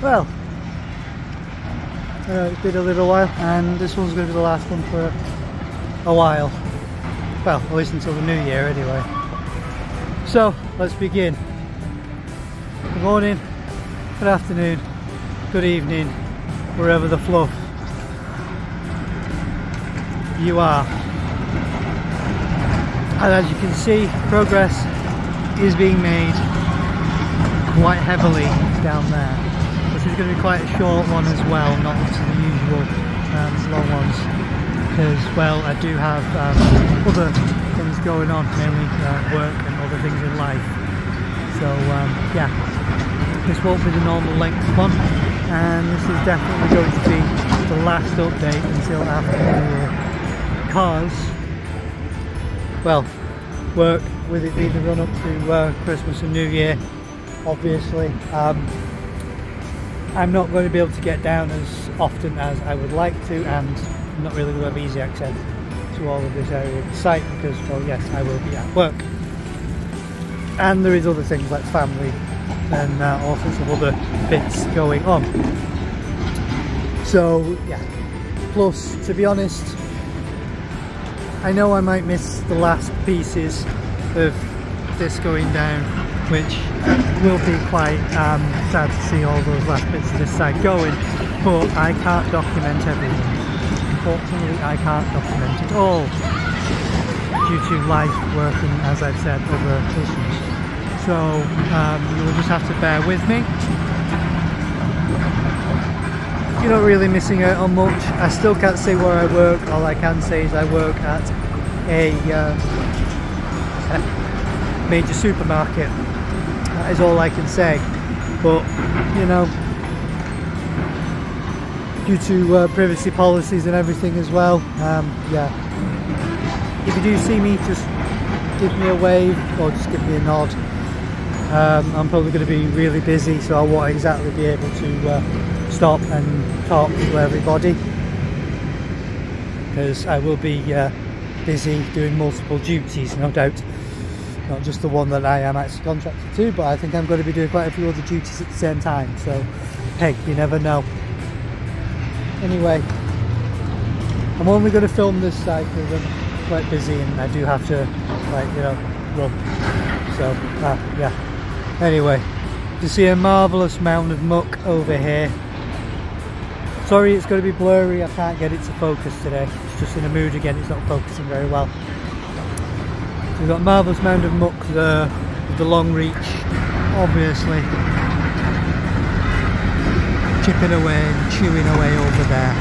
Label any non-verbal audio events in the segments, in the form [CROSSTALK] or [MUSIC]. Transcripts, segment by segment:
Well, uh, it's been a little while and this one's going to be the last one for a while. Well, at least until the new year anyway. So, let's begin. Good morning, good afternoon, good evening, wherever the fluff you are. And as you can see, progress is being made quite heavily down there. Is going to be quite a short one as well, not to the usual um, long ones, because well, I do have um, other things going on, mainly uh, work and other things in life. So um, yeah, this won't be the normal length one, and this is definitely going to be the last update until after New Year, because well, work with it being the run up to uh, Christmas and New Year, obviously. Um, I'm not going to be able to get down as often as I would like to, and I'm not really going to have easy access to all of this area of the site because, well, yes, I will be at work. And there is other things like family and uh, all sorts of other bits going on. So, yeah. Plus, to be honest, I know I might miss the last pieces of this going down which will be quite um, sad to see all those last bits of this side going but I can't document everything unfortunately I can't document it all due to life, working, as I've said other issues so um, you will just have to bear with me you're not really missing out on much. I still can't say where I work. All I can say is I work at a, uh, a major supermarket. That is all I can say. But, you know, due to uh, privacy policies and everything as well, um, yeah. If you do see me, just give me a wave or just give me a nod. Um, I'm probably going to be really busy, so I won't exactly be able to uh, stop and talk to everybody because I will be uh, busy doing multiple duties, no doubt. Not just the one that I am actually contracted to, but I think I'm going to be doing quite a few other duties at the same time. So, hey, you never know. Anyway, I'm only going to film this side because I'm quite busy and I do have to, like, you know, run. So, uh, yeah. Anyway, you see a marvellous mound of muck over here. Sorry it's going to be blurry, I can't get it to focus today. It's just in a mood again, it's not focusing very well. We've got marvellous mound of muck there with the long reach, obviously chipping away and chewing away over there.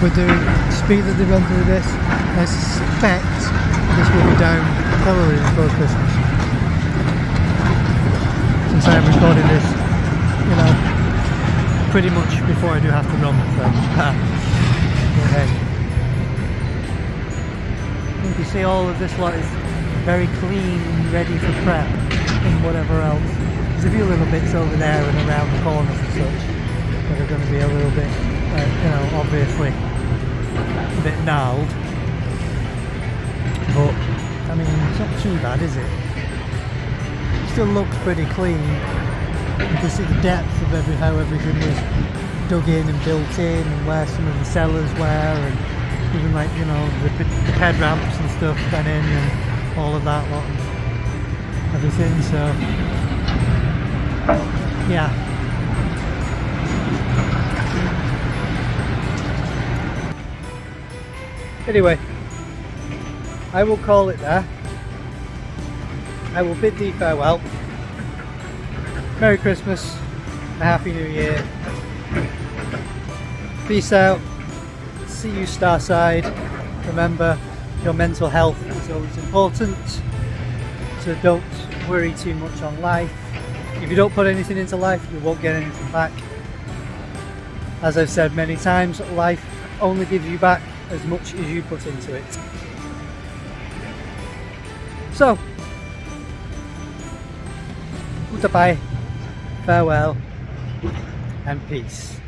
With the speed that they've run through this, I suspect this will be down probably before Christmas since I am recording this, you know, pretty much before I do have to run. So, [LAUGHS] okay. You see all of this lot is very clean and ready for prep and whatever else. There's a few little bits over there and around the corners and such that are going to be a little bit, uh, you know, obviously a bit gnarled. But, I mean, it's not too bad, is it? still looks pretty clean. You can see the depth of every how everything was dug in and built in and where some of the cellars were and even like, you know, the, the ramps and stuff and all of that lot and everything, so yeah. Anyway, I will call it there. I will bid thee farewell. Merry Christmas, a Happy New Year. Peace out. See you Starside. Remember, your mental health is always important. So don't worry too much on life. If you don't put anything into life, you won't get anything back. As I've said many times, life only gives you back as much as you put into it. So, goodbye, farewell, and peace.